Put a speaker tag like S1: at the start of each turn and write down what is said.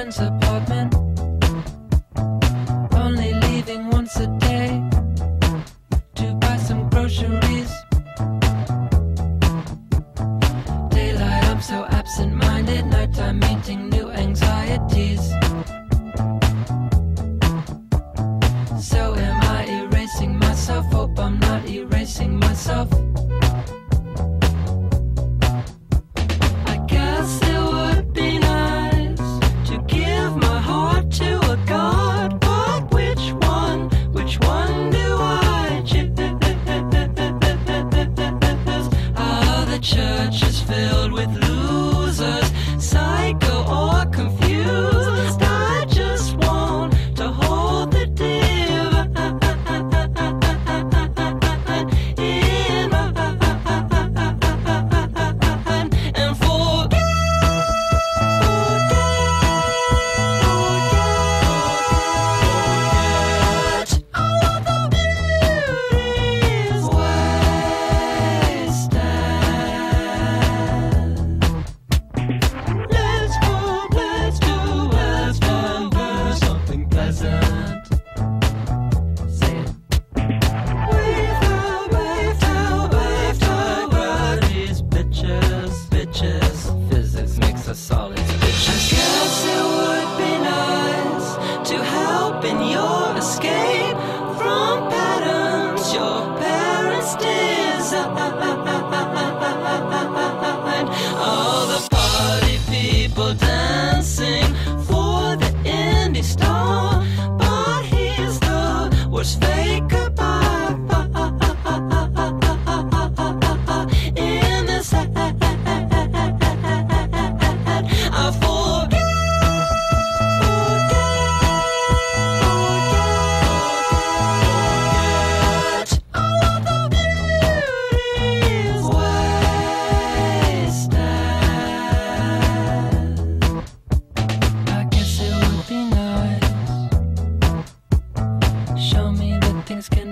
S1: friend's apartment. Only leaving once a day to buy some groceries. Daylight, I'm so absent minded. Nighttime, meeting new anxieties. So, am I erasing myself? Hope I'm not erasing myself. fulfill eyes can